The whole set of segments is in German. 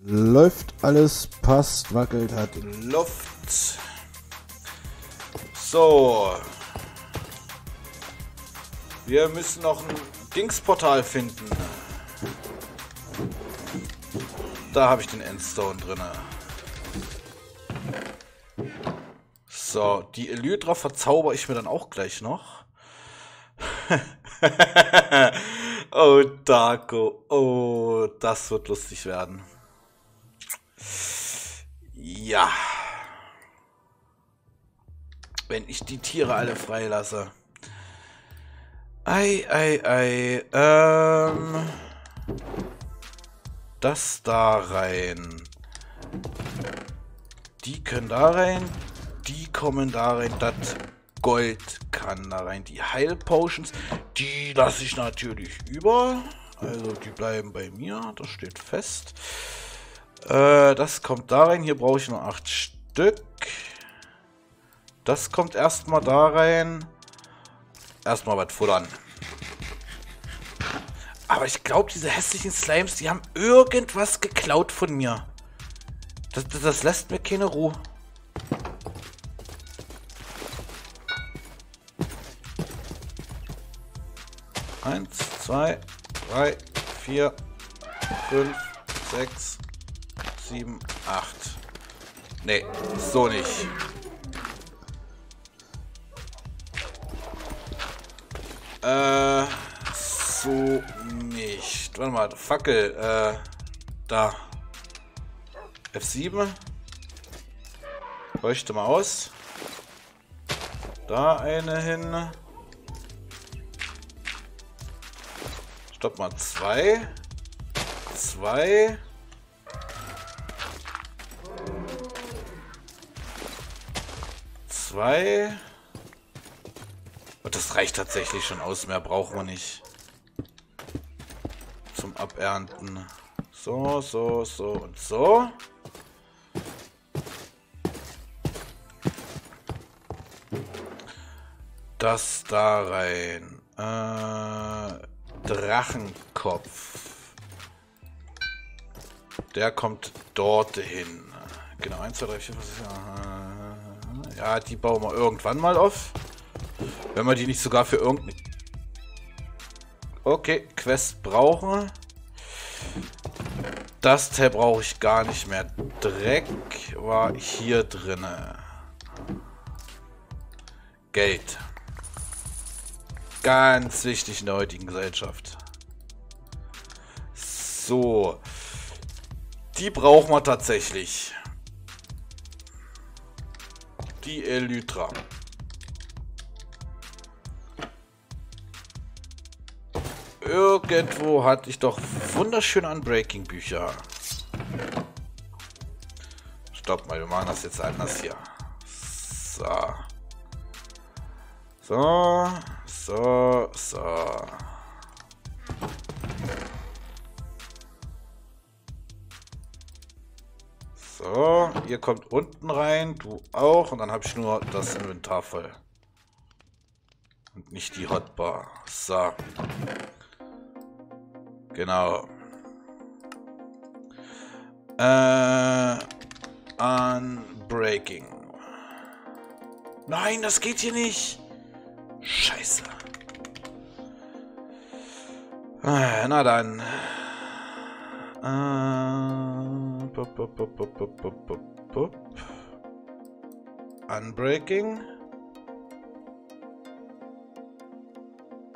Läuft alles, passt, wackelt, hat Luft. So. Wir müssen noch ein Dingsportal finden. Da habe ich den Endstone drin. So, die Elytra verzauber ich mir dann auch gleich noch. oh, Darko. Oh, das wird lustig werden. Ja. Wenn ich die Tiere alle freilasse. Ei, ei, ei. Ähm. Das da rein. Die können da rein. Die kommen da rein. Das Gold kann da rein. Die Heilpotions, die lasse ich natürlich über. Also die bleiben bei mir. Das steht fest. Äh, das kommt da rein. Hier brauche ich nur acht Stück. Das kommt erstmal da rein. Erstmal was futtern. Aber ich glaube, diese hässlichen Slimes, die haben irgendwas geklaut von mir. Das, das, das lässt mir keine Ruhe. Eins, zwei, drei, vier, fünf, sechs, sieben, acht. Nee, so nicht. Äh, so nicht. Warte mal, Fackel, äh, da. F7. Leuchte mal aus. Da eine hin. Stopp mal, zwei. Zwei. Zwei. Und das reicht tatsächlich schon aus. Mehr brauchen wir nicht. Zum Abernten. So, so, so und so. Das da rein. Äh, Drachenkopf. Der kommt dort hin. Genau, 1, 2, 3, 4, 5, 6, Ja, die bauen wir irgendwann mal auf. Wenn wir die nicht sogar für irgendeine... Okay, Quest brauchen. Das Teil brauche ich gar nicht mehr. Dreck war hier drinne. Geld. Ganz wichtig in der heutigen Gesellschaft. So. Die brauchen wir tatsächlich. Die Elytra. Irgendwo hatte ich doch wunderschöne Unbreaking-Bücher. Stopp mal, wir machen das jetzt anders hier. So. So, so, so. So, ihr kommt unten rein, du auch. Und dann habe ich nur das Inventar voll. Und nicht die Hotbar. So. Genau. Äh, Unbreaking. Nein, das geht hier nicht. Scheiße. Ah, na dann. Pop. Unbreaking.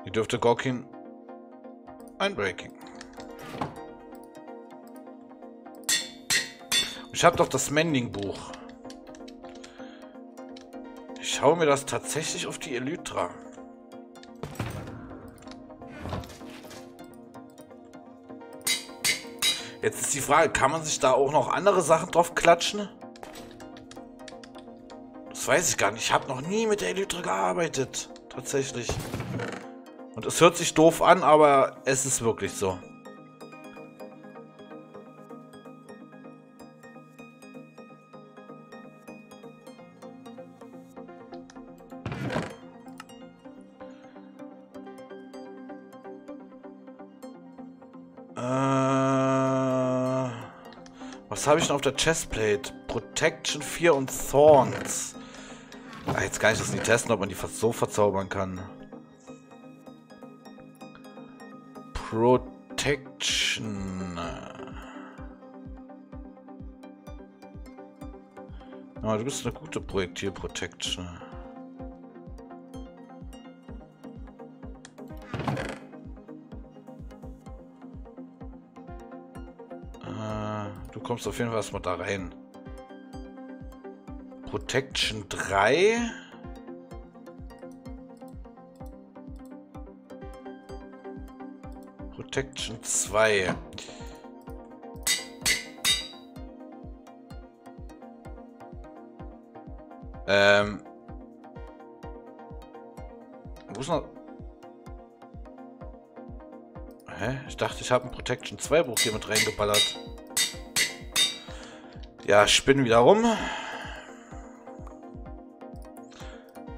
Die dürfte Gorkin Unbreaking. Ich habe doch das Mending-Buch. Ich schaue mir das tatsächlich auf die Elytra. Jetzt ist die Frage, kann man sich da auch noch andere Sachen drauf klatschen? Das weiß ich gar nicht. Ich habe noch nie mit der Elytra gearbeitet. Tatsächlich. Und es hört sich doof an, aber es ist wirklich so. Habe ich noch auf der Chestplate? Protection 4 und Thorns. Ach, jetzt kann ich das nicht testen, ob man die so verzaubern kann. Protection. Aber du bist eine gute Projektil-Protection. Du kommst auf jeden Fall erstmal da rein. Protection 3. Protection 2. Ähm. Wo ist noch... Hä? Ich dachte, ich habe ein Protection 2 Buch hier mit reingeballert. Ja, spinn wieder rum.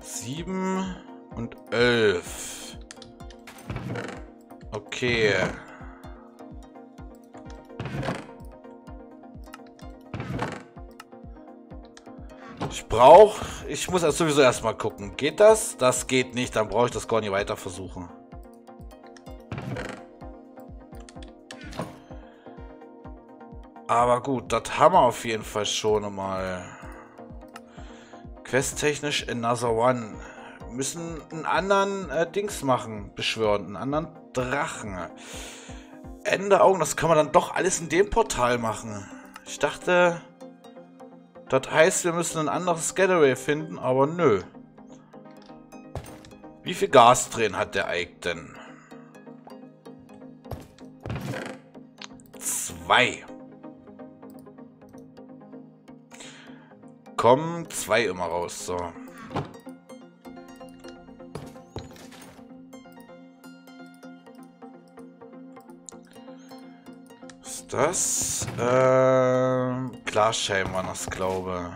7 und 11. Okay. Ich brauche... Ich muss also sowieso erstmal gucken. Geht das? Das geht nicht. Dann brauche ich das gar nicht weiter versuchen. Aber gut, das haben wir auf jeden Fall schon mal. Questtechnisch Another One. Müssen einen anderen äh, Dings machen, beschwören. Einen anderen Drachen. Ende Augen, das kann man dann doch alles in dem Portal machen. Ich dachte... Das heißt, wir müssen ein anderes Getaway finden, aber nö. Wie viel Gas drin hat der Ike denn? Zwei. Kommen zwei immer raus, so. ist das? Ähm, Glasscheiben waren das, glaube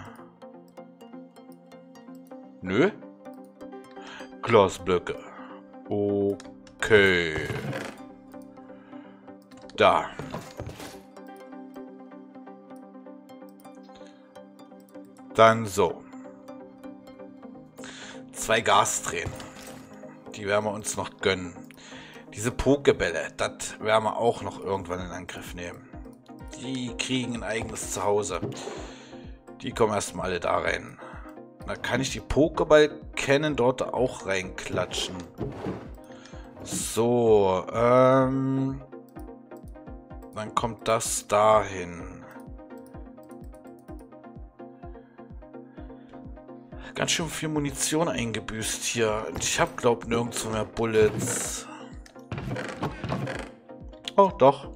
Nö. Glasblöcke. Okay. Da. Dann so. Zwei Gastränen. Die werden wir uns noch gönnen. Diese Pokebälle, das werden wir auch noch irgendwann in Angriff nehmen. Die kriegen ein eigenes Zuhause. Die kommen erstmal alle da rein. Da kann ich die Pokéball kennen dort auch reinklatschen. So, ähm... Dann kommt das dahin. Ganz schön viel Munition eingebüßt hier. Ich habe glaub nirgendwo mehr Bullets. Oh, doch.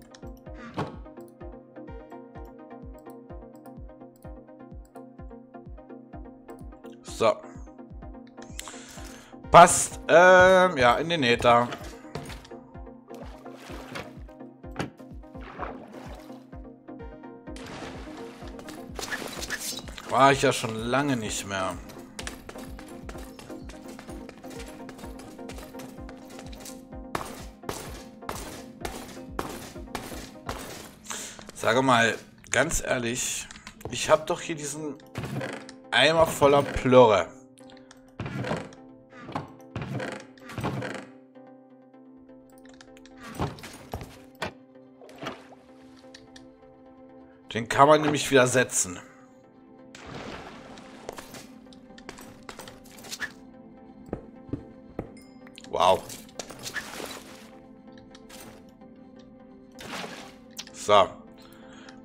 So. Passt. Ähm, ja, in den Äther. War ich ja schon lange nicht mehr. Sage mal, ganz ehrlich, ich habe doch hier diesen Eimer voller Plörre. Den kann man nämlich wieder setzen.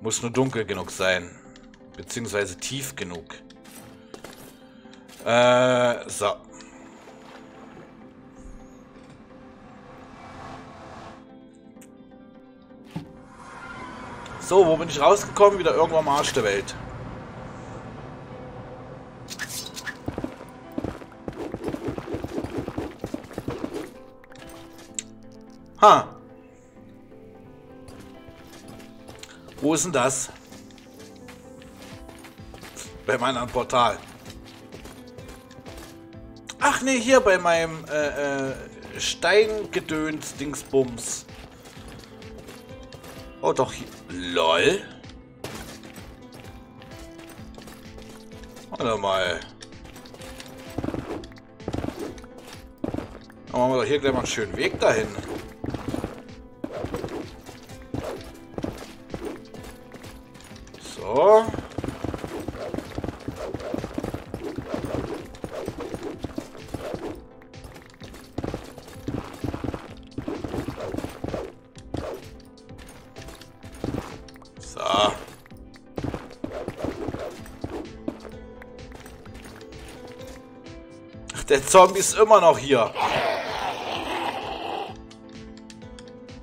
Muss nur dunkel genug sein. Beziehungsweise tief genug. Äh, so. So, wo bin ich rausgekommen? Wieder irgendwo am Arsch der Welt. Ha. Wo ist denn das? Bei meinem Portal. Ach nee, hier bei meinem äh, äh, Steingedöns Dingsbums. Oh, doch. LOL. Warte mal. Dann machen wir doch hier gleich mal einen schönen Weg dahin. Ach, der Zombie ist immer noch hier.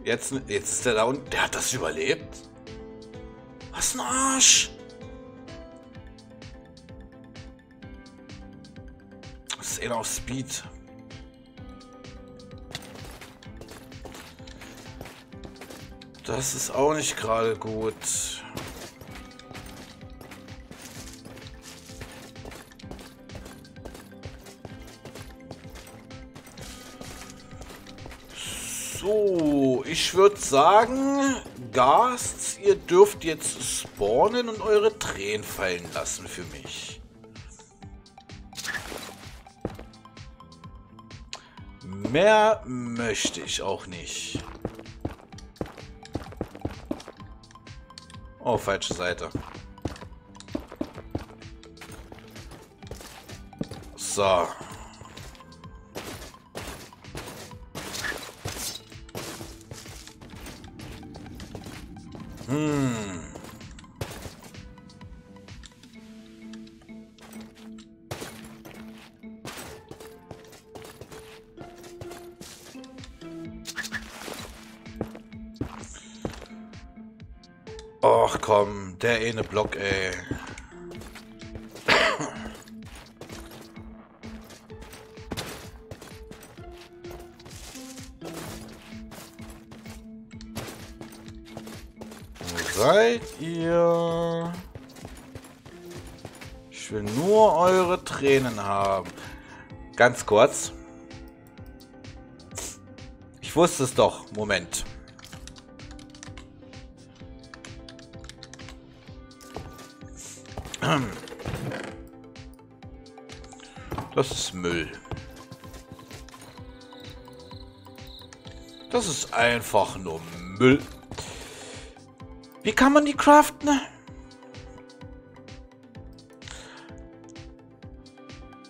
Jetzt, jetzt ist der da unten. Der hat das überlebt. Was ein Arsch. Das ist einer auf Speed. Das ist auch nicht gerade gut. So, ich würde sagen, Ghasts, ihr dürft jetzt spawnen und eure Tränen fallen lassen für mich. Mehr möchte ich auch nicht. Oh, falsche Seite. So. Der eine Block, ey. Seid ihr? Ich will nur eure Tränen haben. Ganz kurz. Ich wusste es doch. Moment. Das ist Müll. Das ist einfach nur Müll. Wie kann man die craften?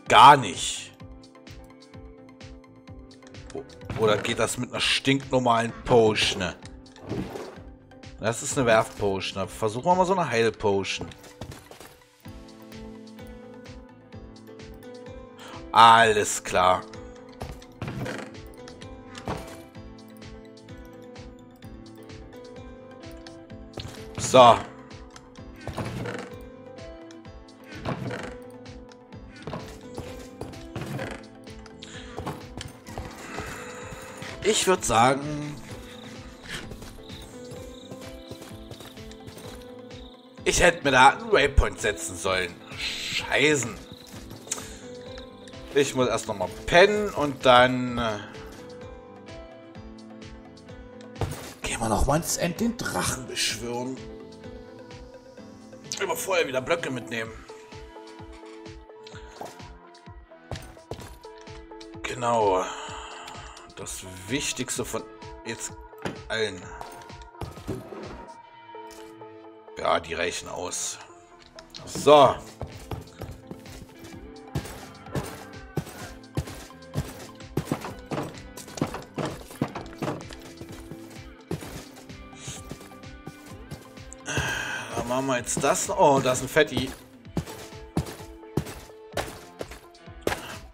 Gar nicht. Oder geht das mit einer stinknormalen Potion? Das ist eine Werfpotion. Versuchen wir mal so eine Heilpotion. Alles klar. So. Ich würde sagen... Ich hätte mir da einen Waypoint setzen sollen. Scheißen. Ich muss erst noch mal pennen und dann... Äh, gehen wir noch mal ins End den Drachen beschwören. Aber vorher wieder Blöcke mitnehmen. Genau. Das Wichtigste von jetzt allen. Ja, die reichen aus. So. Wir jetzt das. Oh, da ist ein Fetti.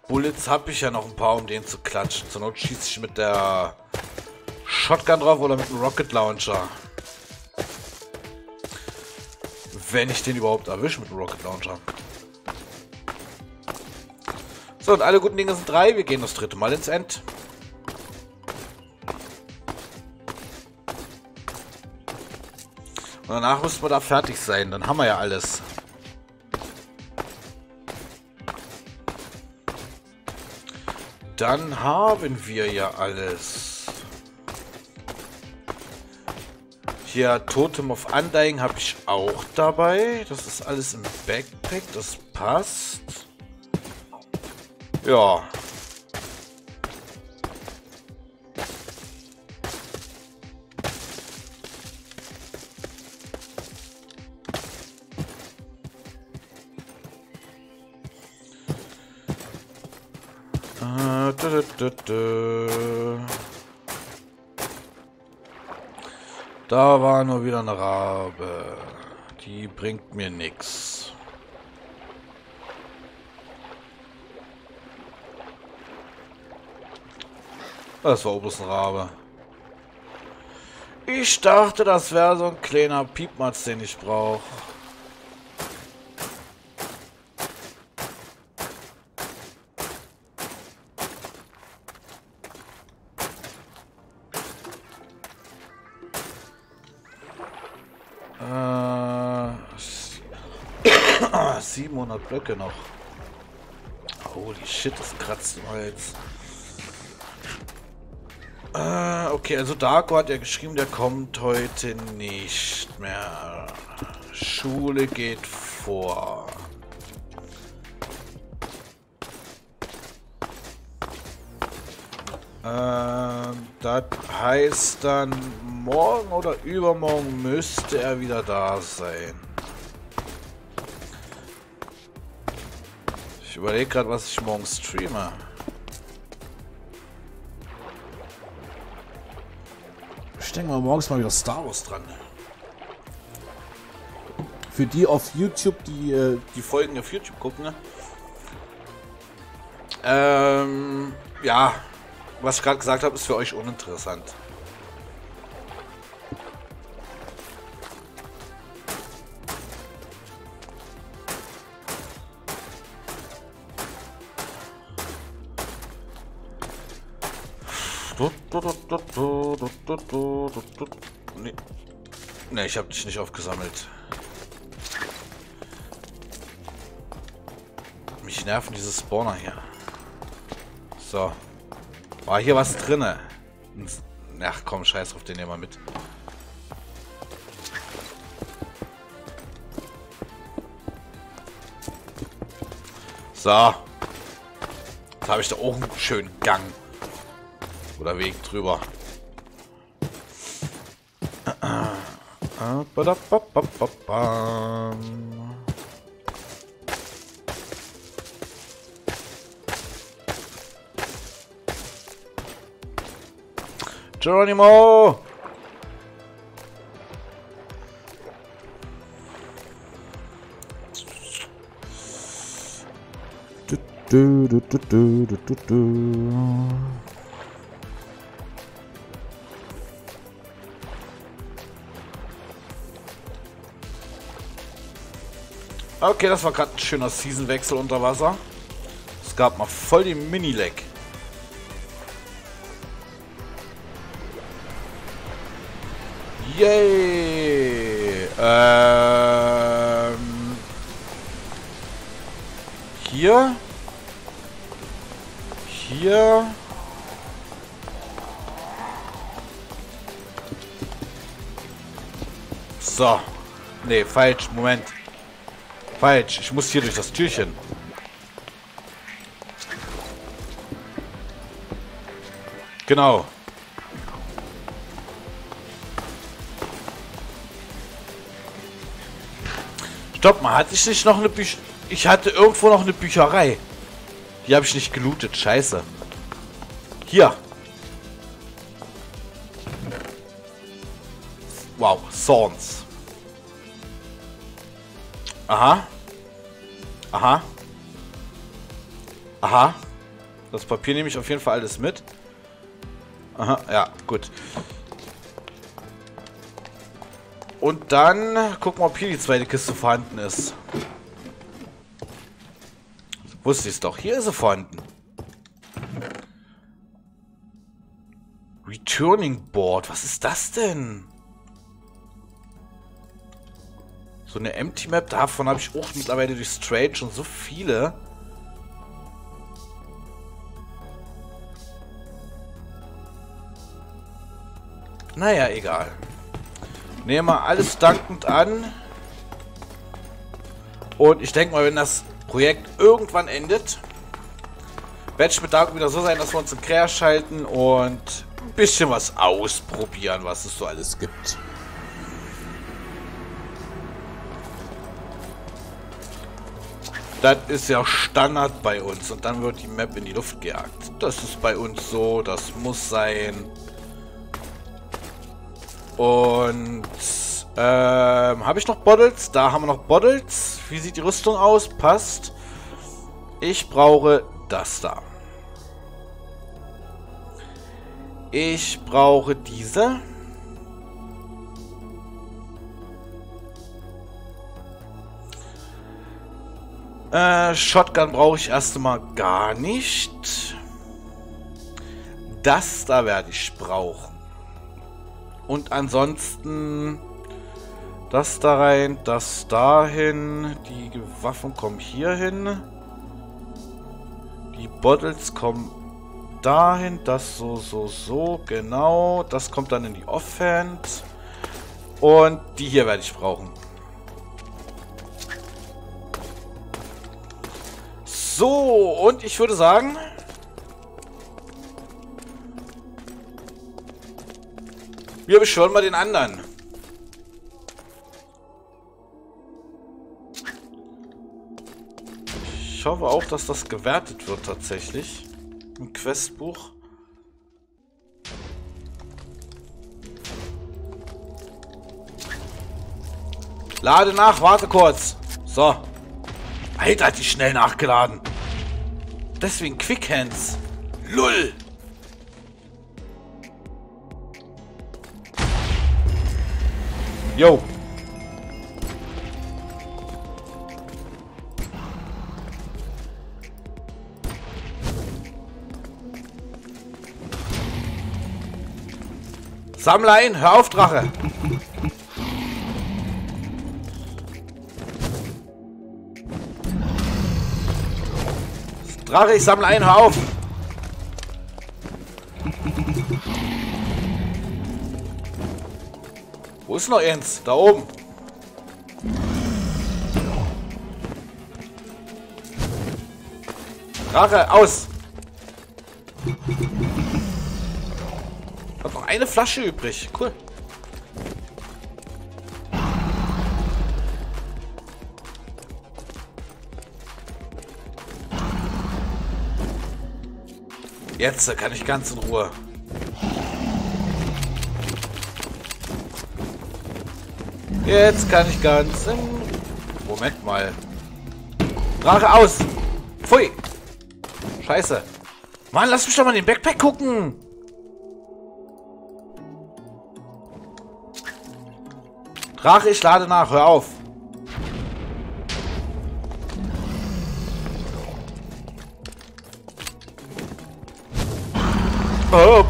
Bullets habe ich ja noch ein paar, um den zu klatschen. Zur Not schieße ich mit der Shotgun drauf oder mit dem Rocket Launcher. Wenn ich den überhaupt erwische mit dem Rocket Launcher. So, und alle guten Dinge sind drei. Wir gehen das dritte Mal ins End. Und danach müssen wir da fertig sein. Dann haben wir ja alles. Dann haben wir ja alles. Hier, Totem of Undying habe ich auch dabei. Das ist alles im Backpack, das passt. Ja. Da war nur wieder eine Rabe. Die bringt mir nichts. Das war bloß ein Rabe. Ich dachte, das wäre so ein kleiner Piepmatz, den ich brauche. Blöcke noch. Holy shit, das kratzt immer jetzt. Äh, okay, also Darko hat ja geschrieben, der kommt heute nicht mehr. Schule geht vor. Äh, das heißt dann, morgen oder übermorgen müsste er wieder da sein. Ich überlege gerade, was ich morgen streame. Ich denke mal, morgens mal wieder Star Wars dran. Für die auf YouTube, die äh, Die Folgen auf YouTube gucken, ne? Ähm, ja. Was ich gerade gesagt habe, ist für euch uninteressant. Ich habe dich nicht aufgesammelt. Mich nerven diese Spawner hier. So. War hier was drinne? Ach komm, scheiß drauf, den nehmen wir mit. So. Jetzt habe ich da auch einen schönen Gang. Oder Weg drüber. Geronimo! du, du, du, du, du, du, du, Okay, das war gerade ein schöner Seasonwechsel unter Wasser. Es gab mal voll den Mini-Leck. Yay! Ähm. Hier. Hier. So. Nee, falsch. Moment. Falsch. Ich muss hier durch das Türchen. Genau. Stopp mal, hatte ich nicht noch eine Bücher... Ich hatte irgendwo noch eine Bücherei. Die habe ich nicht gelootet. Scheiße. Hier. Wow, Thorns. Aha. Aha. Aha. Das Papier nehme ich auf jeden Fall alles mit. Aha, ja, gut. Und dann gucken wir, ob hier die zweite Kiste vorhanden ist. Wusste ich es doch. Hier ist sie vorhanden. Returning Board. Was ist das denn? So eine Empty Map. Davon habe ich auch mittlerweile durch Strange schon so viele. Naja, egal. Nehmen wir alles dankend an. Und ich denke mal, wenn das Projekt irgendwann endet, werde ich mit Dark wieder so sein, dass wir uns in Crash schalten und ein bisschen was ausprobieren, was es so alles gibt. Das ist ja Standard bei uns und dann wird die Map in die Luft gejagt. Das ist bei uns so, das muss sein. Und ähm, habe ich noch Bottles? Da haben wir noch Bottles. Wie sieht die Rüstung aus? Passt. Ich brauche das da. Ich brauche diese. Äh, Shotgun brauche ich erst einmal gar nicht. Das da werde ich brauchen. Und ansonsten das da rein, das dahin. Die Waffen kommen hier hin. Die Bottles kommen dahin. Das so, so, so. Genau. Das kommt dann in die Offhand. Und die hier werde ich brauchen. So, und ich würde sagen... Wir beschwören mal den anderen. Ich hoffe auch, dass das gewertet wird tatsächlich. Im Questbuch. Lade nach, warte kurz. So. Alter, hat die schnell nachgeladen. Deswegen Quick Hands. Lull. Yo. Sammler ein, hör auf, Drache. Drache, ich sammle ein, hör auf. Wo ist noch eins? Da oben. Drache, aus. Hat noch eine Flasche übrig. Cool. Jetzt kann ich ganz in Ruhe. Jetzt kann ich ganz in... Moment mal. Drache aus! Pfui! Scheiße. Mann, lass mich doch mal in den Backpack gucken! Drache, ich lade nach. Hör auf.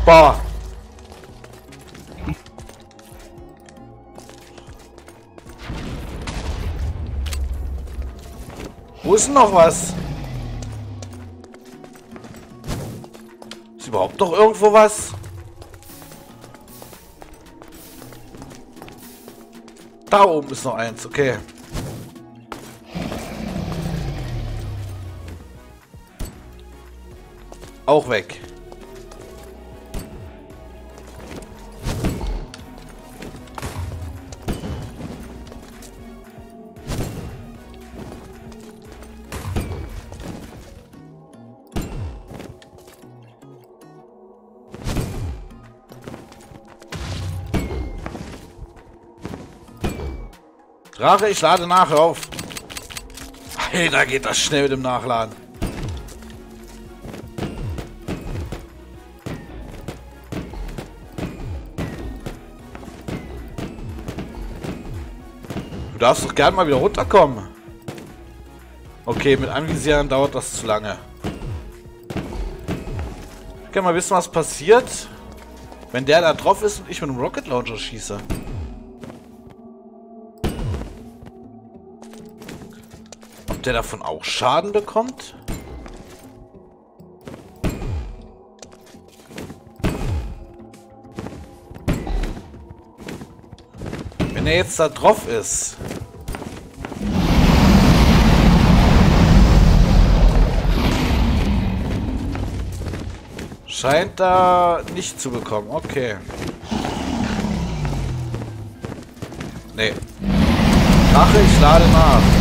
Opa! Wo ist noch was? Ist überhaupt noch irgendwo was? Da oben ist noch eins, okay. Auch weg. Drache, ich lade nach, auf. Hey, da geht das schnell mit dem Nachladen. Du darfst doch gern mal wieder runterkommen. Okay, mit Anvisieren dauert das zu lange. Ich kann mal wissen, was passiert, wenn der da drauf ist und ich mit einem Rocket Launcher schieße. Der davon auch Schaden bekommt? Wenn er jetzt da drauf ist. Scheint da nicht zu bekommen. Okay. Nee. Drache, ich lade nach.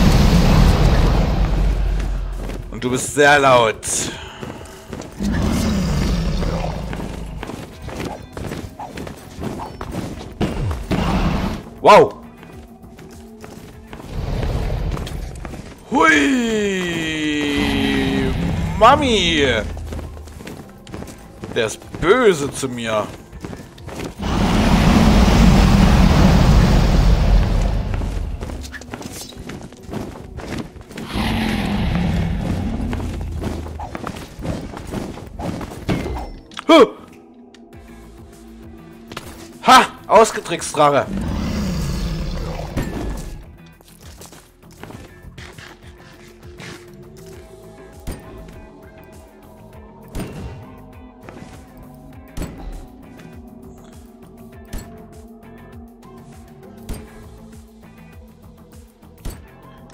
Und du bist sehr laut. Wow. Hui. Mami. Der ist böse zu mir. Ausgetrickst, Drache.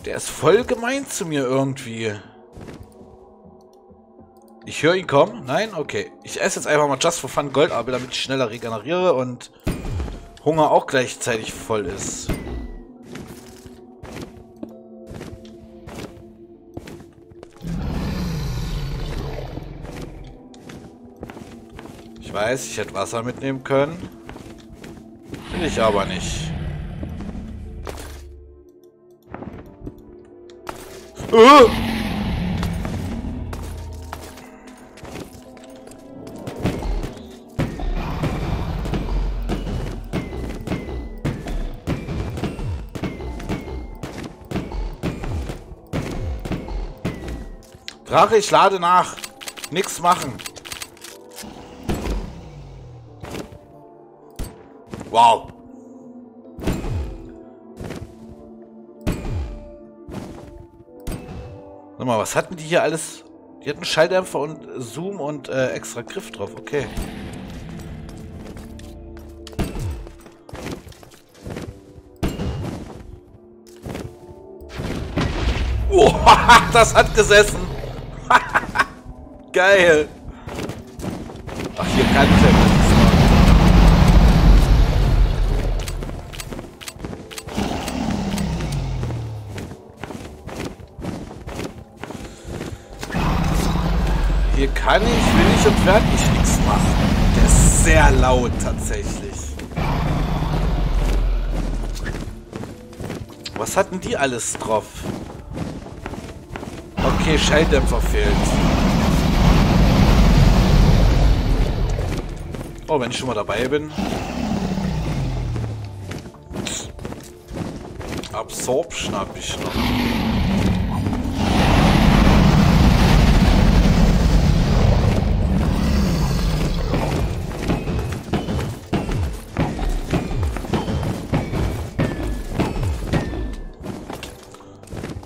Der ist voll gemein zu mir irgendwie. Ich höre ihn kommen. Nein? Okay. Ich esse jetzt einfach mal Just for Fun Goldapfel, damit ich schneller regeneriere und Hunger auch gleichzeitig voll ist. Ich weiß, ich hätte Wasser mitnehmen können. Will ich aber nicht. Uh! Drache, ich lade nach. Nix machen. Wow. Sag mal, was hatten die hier alles? Die hatten Schalldämpfer und Zoom und äh, extra Griff drauf. Okay. Oh, das hat gesessen. Geil. Ach, hier kann ich ja nichts machen. Hier kann ich, will ich und werde ich nichts machen. Der ist sehr laut tatsächlich. Was hatten die alles drauf? Okay, Schalldämpfer fehlt. Oh, wenn ich schon mal dabei bin. Absorption habe ich noch.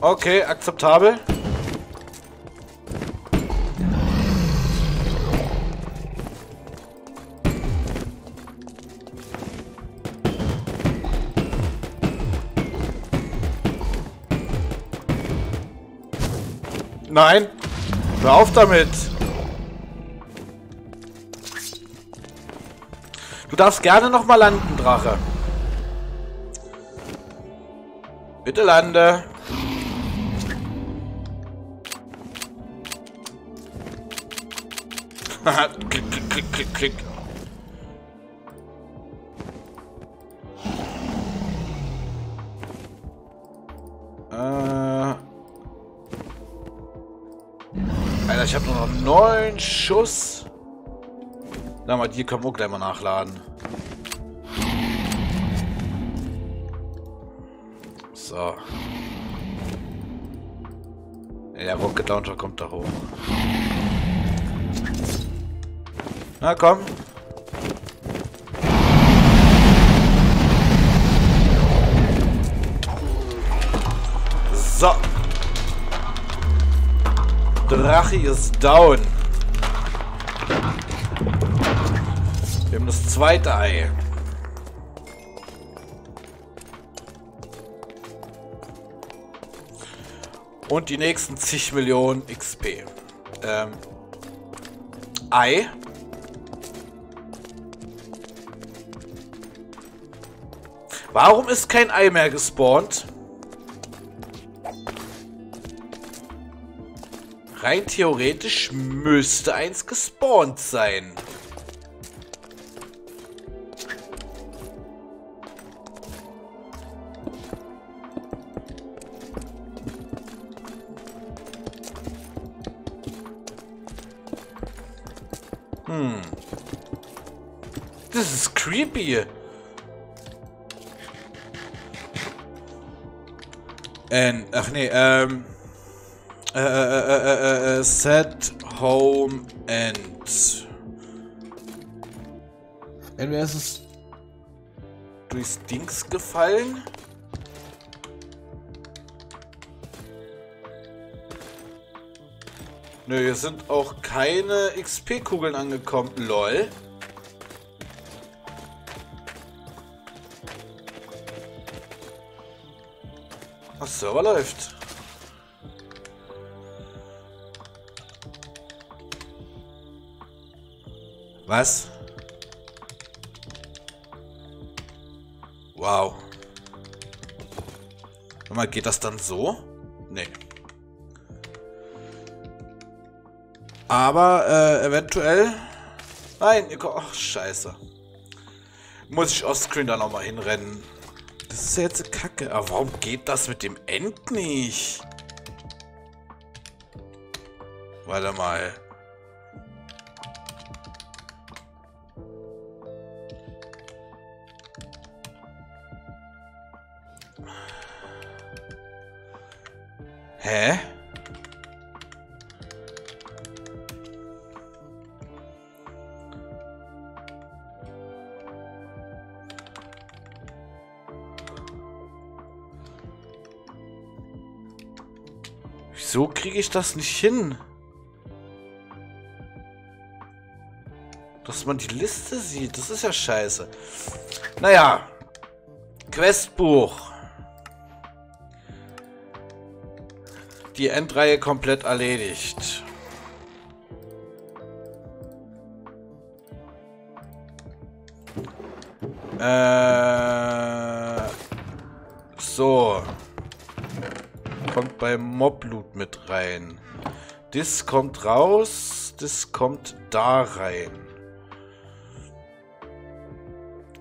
Okay, akzeptabel. Nein! Hör auf damit! Du darfst gerne nochmal landen, Drache. Bitte lande. klick, klick, klick, klick, klick. Neun Schuss. Na mal, die können wir gleich mal nachladen. So. Der Rocket Launcher kommt da hoch. Na komm. So. Drache ist down. Wir haben das zweite Ei. Und die nächsten zig Millionen XP. Ähm, Ei. Warum ist kein Ei mehr gespawnt? Rein theoretisch müsste eins gespawnt sein. Hm. Das ist creepy. And, ach nee, ähm. Äh, äh, äh, äh, set home end. Entweder ist es durchs Dings gefallen. Nö, hier sind auch keine XP-Kugeln angekommen. Lol. Was Server läuft. Was? Wow. Warte mal, geht das dann so? Nee. Aber, äh, eventuell... Nein, ihr. Ach, scheiße. Muss ich offscreen da nochmal hinrennen. Das ist ja jetzt Kacke. Aber warum geht das mit dem End nicht? Warte mal. Wieso kriege ich das nicht hin? Dass man die Liste sieht, das ist ja scheiße. Naja. Questbuch. Die Endreihe komplett erledigt. Äh, Mobloot mit rein. Das kommt raus, das kommt da rein.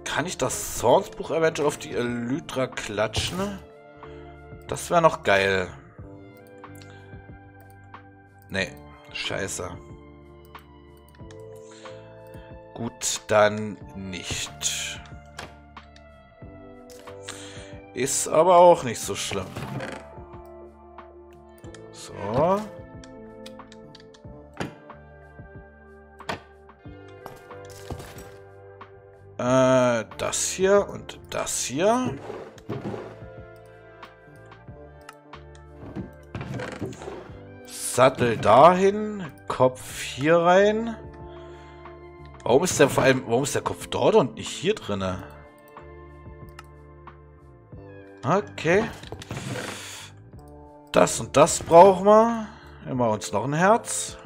Kann ich das Sourcebuch eventuell auf die Elytra klatschen? Das wäre noch geil. Nee, scheiße. Gut, dann nicht. Ist aber auch nicht so schlimm. Und das hier. Sattel dahin, Kopf hier rein. Warum ist der vor allem, warum ist der Kopf dort und nicht hier drinne? Okay. Das und das brauchen wir. Wir machen uns noch ein Herz.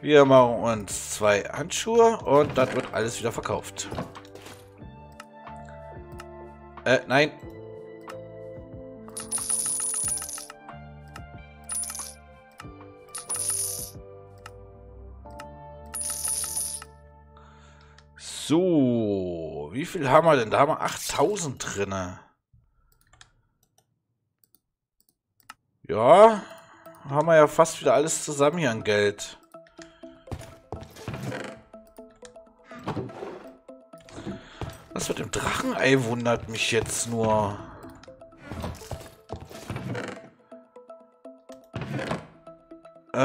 Wir machen uns zwei Handschuhe und das wird alles wieder verkauft. Äh, nein. So, wie viel haben wir denn? Da haben wir 8000 drinne. Ja, haben wir ja fast wieder alles zusammen hier an Geld. Mit dem Drachenei wundert mich jetzt nur. Äh,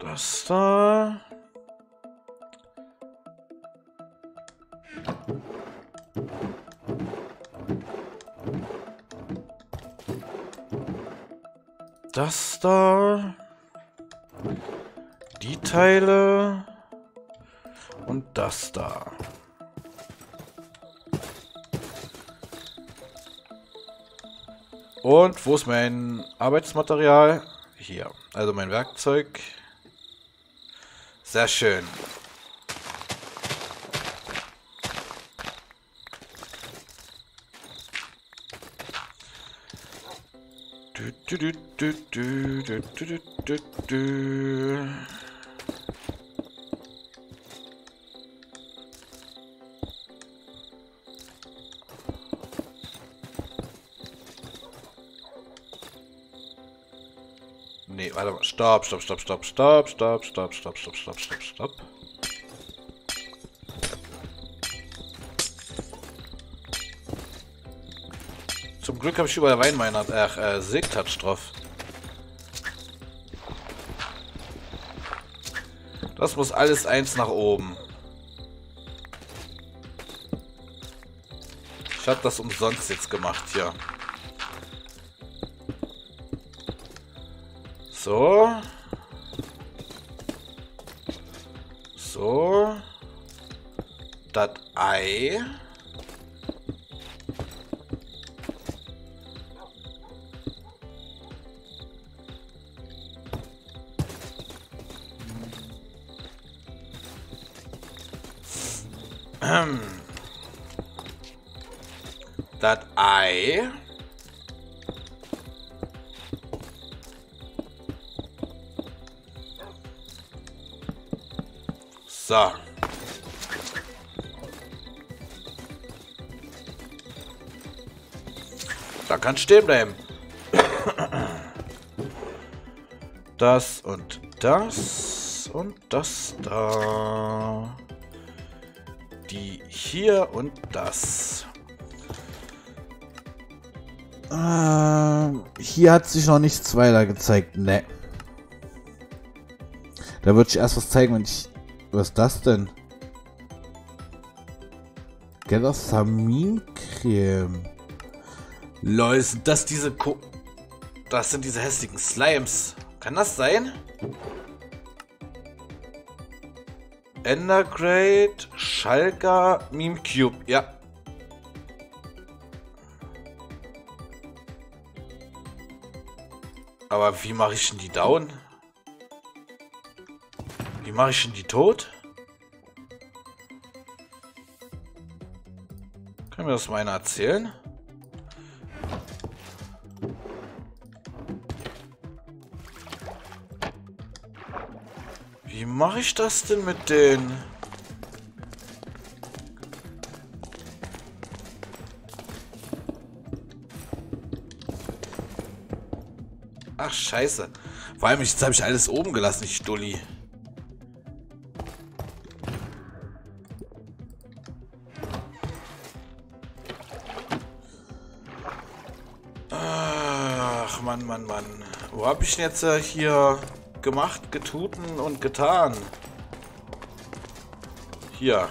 das da. das da. Die Teile. Das da. Und wo ist mein Arbeitsmaterial? Hier. Also mein Werkzeug. Sehr schön. Du, du, du, Stopp, stopp, stop, stopp, stopp, stopp, stopp, stopp, stopp, stopp, stopp, stopp. Zum Glück habe ich überall Weinmeinert, ach, äh, Sigtatsch drauf. Das muss alles eins nach oben. Ich habe das umsonst jetzt gemacht hier. So. So. Das Ei. Das Ei. So. Da kann stehen bleiben. Das und das und das da. Die hier und das. Ähm, hier hat sich noch nichts weiter gezeigt. Ne. Da würde ich erst was zeigen, wenn ich. Was ist das denn? Gelasamin-Creme. Lol, sind das diese Ko Das sind diese hässlichen Slimes. Kann das sein? Endergrade, Schalker, Meme Cube. Ja. Aber wie mache ich denn die down? Wie mache ich denn die tot? Kann mir das mal einer erzählen? Wie mache ich das denn mit denen? Ach, scheiße. Vor allem, jetzt habe ich alles oben gelassen, ich Dulli. Mann, Mann. Wo habe ich denn jetzt äh, hier gemacht, getuten und getan? Hier.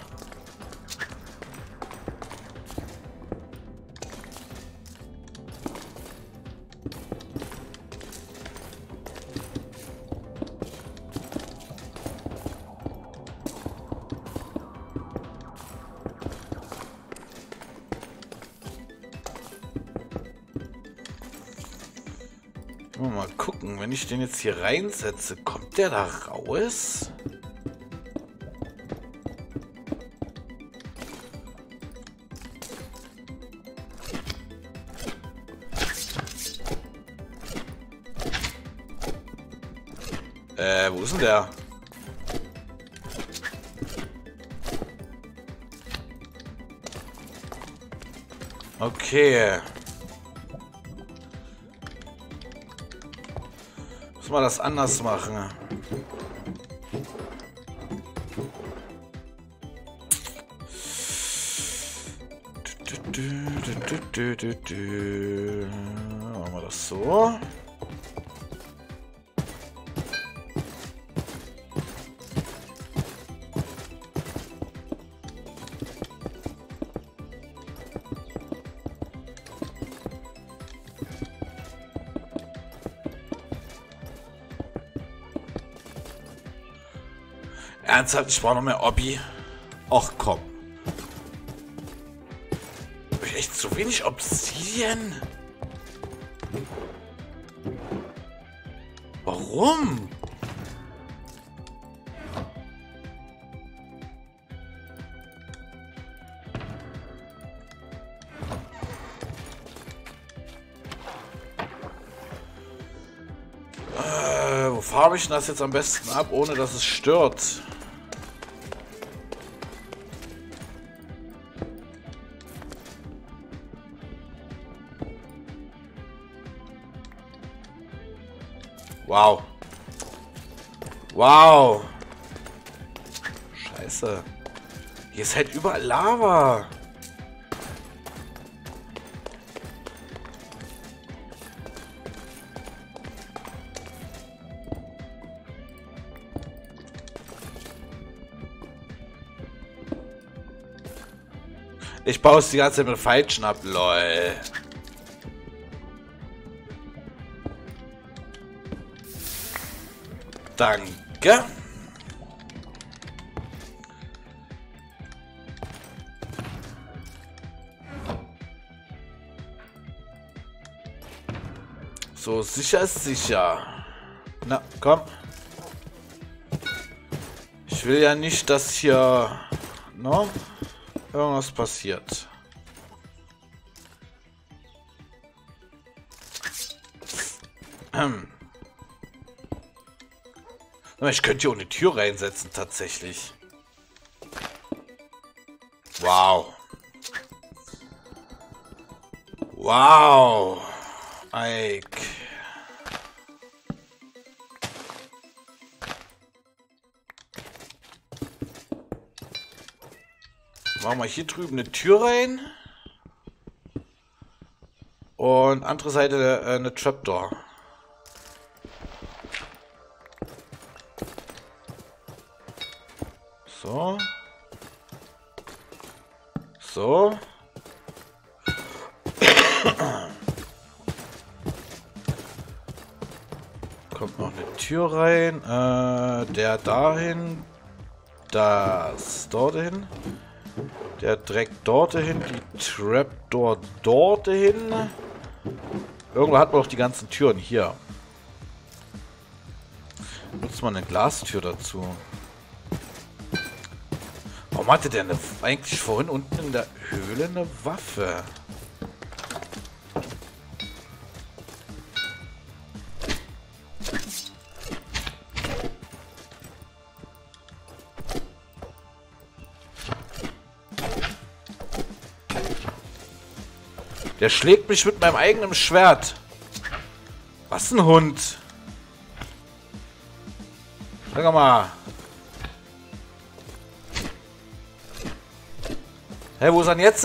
Den jetzt hier reinsetze, kommt der da raus? Äh, wo ist denn der? Okay. Muss man das anders machen. Machen wir das so. Ernsthaft, ich brauche noch mehr Obby. Och komm. Hab ich echt zu wenig Obsidian? Warum? Äh, wo farbe ich das jetzt am besten ab, ohne dass es stört? Wow. Wow. Scheiße. Hier ist halt überall Lava. Ich baue es die ganze Zeit mit falschen ab, lol. Danke. So, sicher ist sicher. Na, komm. Ich will ja nicht, dass hier no, irgendwas passiert. Hm. Ich könnte hier auch eine Tür reinsetzen, tatsächlich. Wow. Wow. Ike. Machen wir hier drüben eine Tür rein. Und andere Seite äh, eine Trapdoor. Tür rein. Äh, der dahin. Das dorthin. Der Dreck dorthin. Die Trapdoor dorthin. Irgendwo hat man auch die ganzen Türen. Hier. Nutzt man eine Glastür dazu. Warum hatte der eine, eigentlich vorhin unten in der Höhle eine Waffe? Der schlägt mich mit meinem eigenen Schwert. Was ein Hund. Sag mal. Hey, wo ist er jetzt?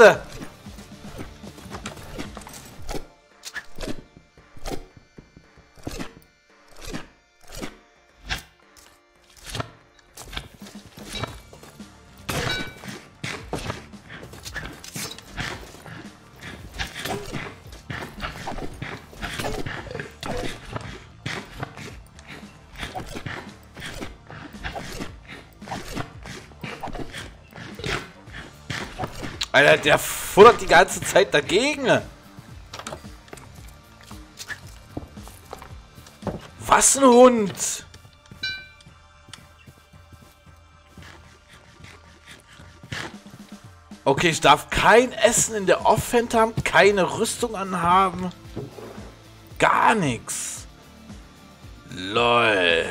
Alter, der futtert die ganze Zeit dagegen. Was ein Hund. Okay, ich darf kein Essen in der Offhand haben, keine Rüstung anhaben. Gar nichts. LOL.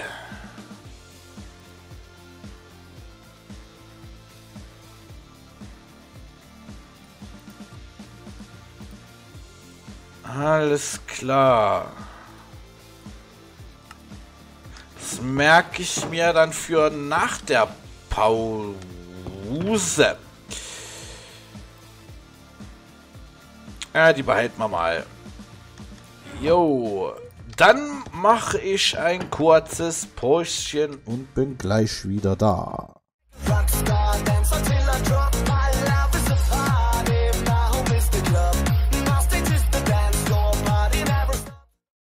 Alles klar. Das merke ich mir dann für nach der Pause. Ja, die behalten wir mal. Jo, dann mache ich ein kurzes Päuschen und bin gleich wieder da.